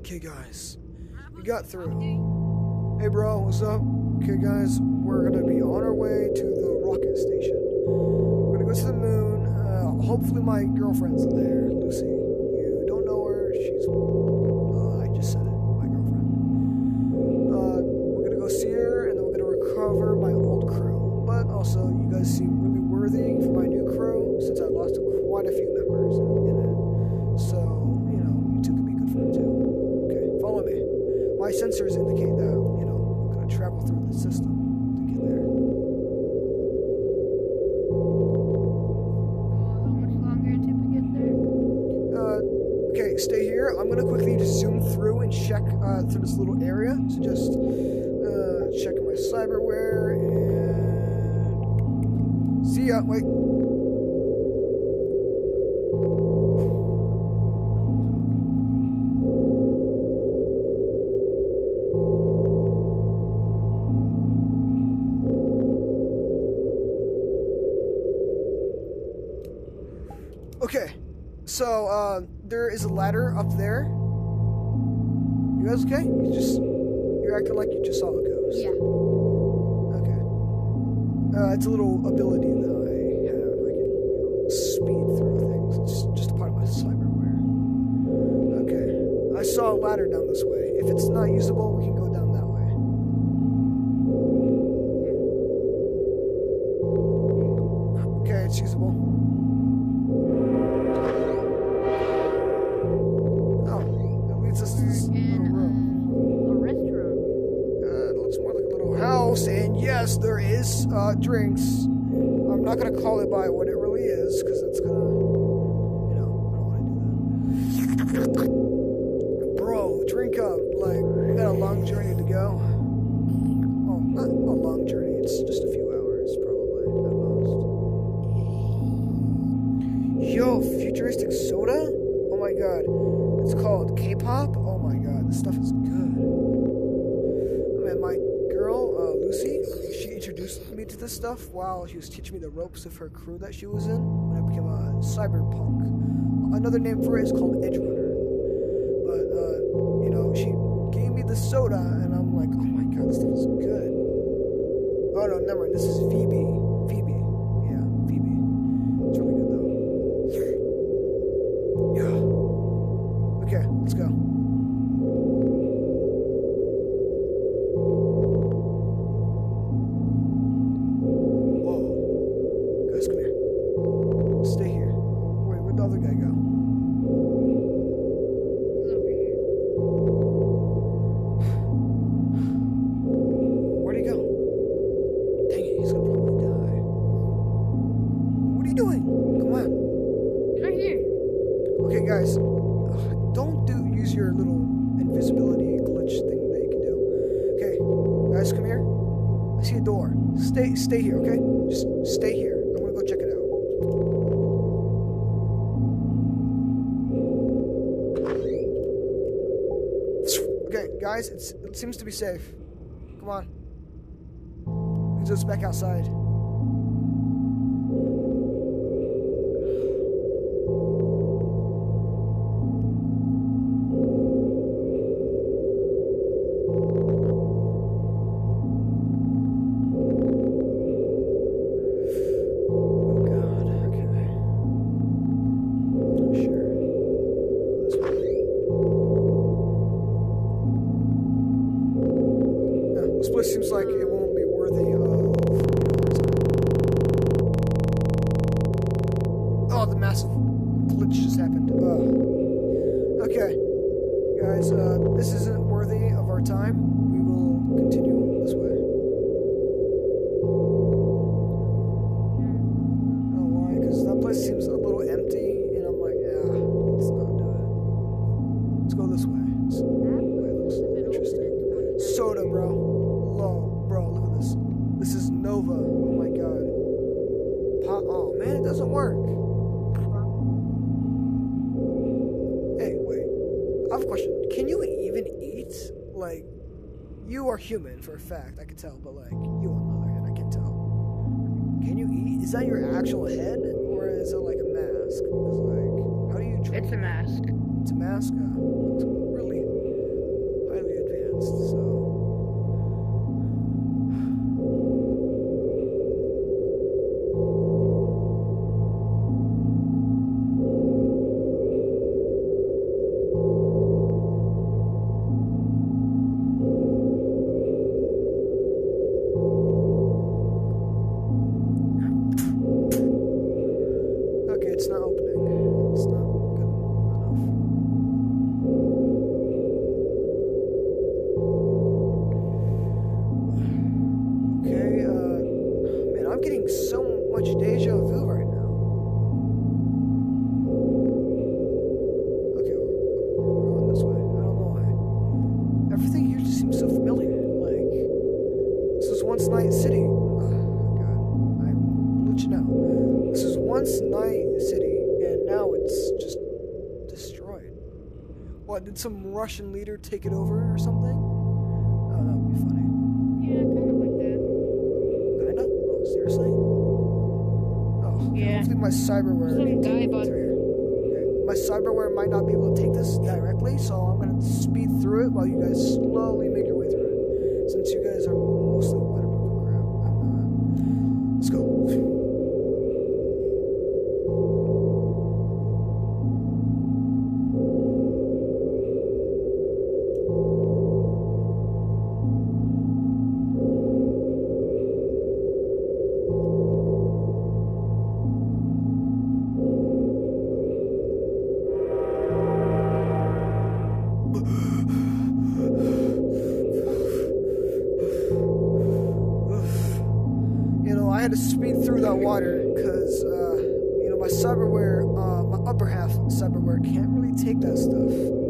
Okay, guys, we got through. Hey, bro, what's up? Okay, guys, we're gonna be on our way to the rocket station. We're gonna go to the moon. Uh, hopefully, my girlfriend's there, Lucy. My sensors indicate that, you know, we're gonna travel through the system to get there. Oh, how much longer until we get there? Uh, okay, stay here. I'm gonna quickly just zoom through and check uh, through this little area. So just uh, checking my cyberware and see ya. Wait. So uh, there is a ladder up there. You guys okay? You just you're acting like you just saw a ghost. Yeah. Okay. Uh, it's a little ability that I have. I can you know, speed through things. It's just a part of my cyberware. Okay. I saw a ladder down this way. If it's not usable, we can go down that way. Okay, it's usable. Uh, drinks. I'm not gonna call it by what it really is, because it's gonna, you know, I don't want to do that. Bro, drink up. Like, we got a long journey to go. Oh, not a long journey. It's just a few hours, probably at most. Yo, futuristic soda? Oh my god. It's called K-pop? Oh my god, this stuff is good. I mean, my girl, uh, Lucy, introduced me to this stuff while she was teaching me the ropes of her crew that she was in when I became a cyberpunk. Another name for it is called Edge Runner. But, uh, you know, she gave me the soda, and I'm like, oh my god, this stuff is good. Oh no, never mind. This is Phoebe. Phoebe. Your little invisibility glitch thing that you can do. Okay, guys, come here. I see a door. Stay, stay here. Okay, just stay here. I'm gonna go check it out. Okay, guys, it's, it seems to be safe. Come on. Let's back outside. Place seems like it won't be worthy of. Oh, the massive glitch just happened. Okay, guys, uh, this isn't worthy of our time. We will Nova. Oh my god. Oh man, it doesn't work. Hey, wait. I have a question. Can you even eat? Like, you are human for a fact. I can tell, but like, you are another, and I can tell. Can you eat? Is that your actual head, or is it like a mask? Like, how do you? It's a mask. It's a mask. Uh, really highly advanced. So. it's not opening. What did some Russian leader take it over or something? Oh, that would be funny. Yeah, kind of like that. Kinda? Oh, seriously? Oh, okay. yeah. Hopefully my cyberware. Some guy bought. Okay. My cyberware might not be able to take this directly, so I'm gonna speed through it while you guys to speed through that water because, uh, you know, my cyberware, uh, my upper half cyberware can't really take that stuff.